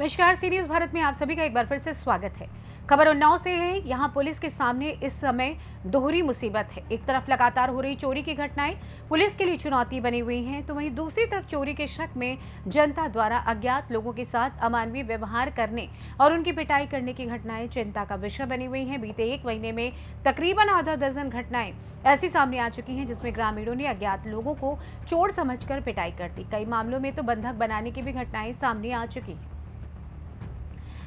नमस्कार सीरीज़ भारत में आप सभी का एक बार फिर से स्वागत है। खबर उन्नाव से है, यहाँ पुलिस के सामने इस समय दोहरी मुसीबत है। एक तरफ़ लगातार हो रही चोरी की घटनाएँ, पुलिस के लिए चुनौती बनी हुई हैं तो वहीं दूसरी तरफ़ चोरी के शक में जनता द्वारा अज्ञात लोगों के साथ अमानवीय व्यवहार करने और उनकी पिटाई करने की घटनाएँ चिंता का विषय बनी हुई हैं। बीते एक महीने में तकरीबन आधा दर्जन घटनाएँ ऐसी सामने आ चुकी हैं, जिसमें ग्रामीणों ने अज्ञात लोगों को चोर समझकर पिटाई कर दी। कई मामलों में तो बंधक बनाने की भी घटनाएँ सामने आ चुकी हैं।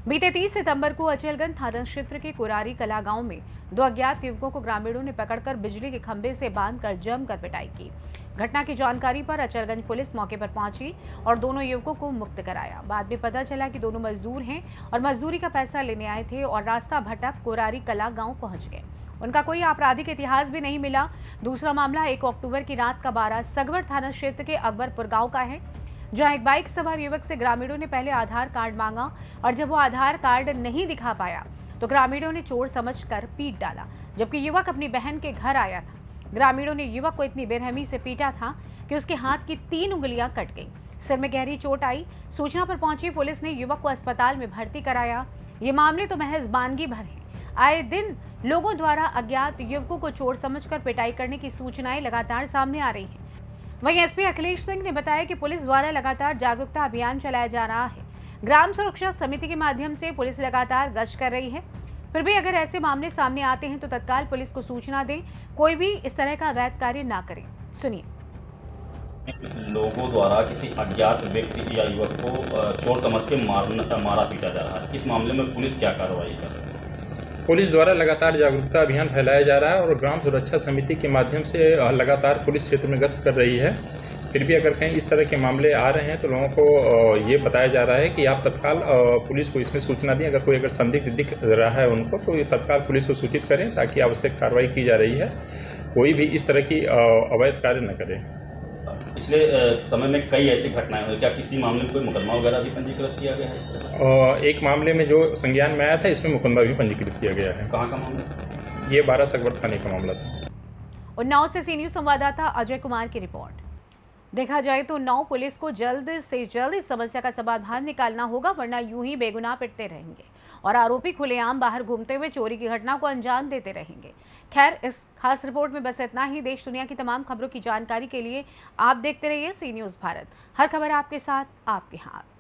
बीते 30 सितंबर को अचलगंज थाना क्षेत्र के कुरारी कला गाँव में दो अज्ञात युवकों को ग्रामीणों ने पकड़कर बिजली के खंभे से बांधकर जमकर पिटाई की। घटना की जानकारी पर अचलगंज पुलिस मौके पर पहुँची और दोनों युवकों को मुक्त कराया। बाद में पता चला कि दोनों मजदूर हैं और मजदूरी का पैसा लेने आए थे और रास्ता भटक कोरारी कला गाँव पहुँच गए। उनका कोई आपराधिक इतिहास भी नहीं मिला। दूसरा मामला एक अक्टूबर की रात का बारह सगवर थाना क्षेत्र के अकबरपुर गाँव का है। जहाँ एक बाइक सवार युवक से ग्रामीणों ने पहले आधार कार्ड मांगा और जब वो आधार कार्ड नहीं दिखा पाया तो ग्रामीणों ने चोर समझकर पीट डाला, जबकि युवक अपनी बहन के घर आया था। ग्रामीणों ने युवक को इतनी बेरहमी से पीटा था कि उसके हाथ की तीन उंगलियाँ कट गई। सिर में गहरी चोट आई, सूचना पर पहुँची पुलिस ने युवक को अस्पताल में भर्ती कराया। ये मामले तो महज बानगी भर हैं। आए दिन लोगों द्वारा अज्ञात युवकों को चोर समझकर पिटाई करने की सूचनाएँ लगातार सामने आ रही हैं। वहीं एसपी अखिलेश सिंह ने बताया कि पुलिस द्वारा लगातार जागरूकता अभियान चलाया जा रहा है। ग्राम सुरक्षा समिति के माध्यम से पुलिस लगातार गश्त कर रही है। फिर भी अगर ऐसे मामले सामने आते हैं तो तत्काल पुलिस को सूचना दें, कोई भी इस तरह का अवैध कार्य ना करे। सुनिए। लोगों द्वारा किसी अज्ञात व्यक्ति या युवक को चोर समझ के मारना, मारा पीटा जा रहा है। इस मामले में पुलिस क्या कार्रवाई कर रही है? पुलिस द्वारा लगातार जागरूकता अभियान फैलाया जा रहा है और ग्राम सुरक्षा समिति के माध्यम से लगातार पुलिस क्षेत्र में गश्त कर रही है। फिर भी अगर कहीं इस तरह के मामले आ रहे हैं तो लोगों को ये बताया जा रहा है कि आप तत्काल पुलिस को इसमें सूचना दें। अगर कोई अगर संदिग्ध दिख रहा है उनको तो ये तत्काल पुलिस को सूचित करें ताकि आवश्यक कार्रवाई की जा रही है। कोई भी इस तरह की अवैध कार्य न करें। पिछले समय में कई ऐसी घटनाएँ हुई। क्या किसी मामले में कोई मुकदमा वगैरह भी पंजीकृत किया गया है इस तरह? एक मामले में जो संज्ञान में आया था इसमें मुकदमा भी पंजीकृत किया गया है। कहाँ का मामला? ये बारह सकबर थाने का मामला था। उन्नाव से सी न्यूज़ संवाददाता अजय कुमार की रिपोर्ट। देखा जाए तो नौ पुलिस को जल्द से जल्द इस समस्या का समाधान निकालना होगा, वरना यूँ ही बेगुनाह पिटते रहेंगे। और आरोपी खुलेआम बाहर घूमते हुए चोरी की घटना को अंजाम देते रहेंगे। खैर, इस खास रिपोर्ट में बस इतना ही। देश दुनिया की तमाम खबरों की जानकारी के लिए आप देखते रहिए सी न्यूज़ भारत। हर खबर आपके साथ, आपके हाथ।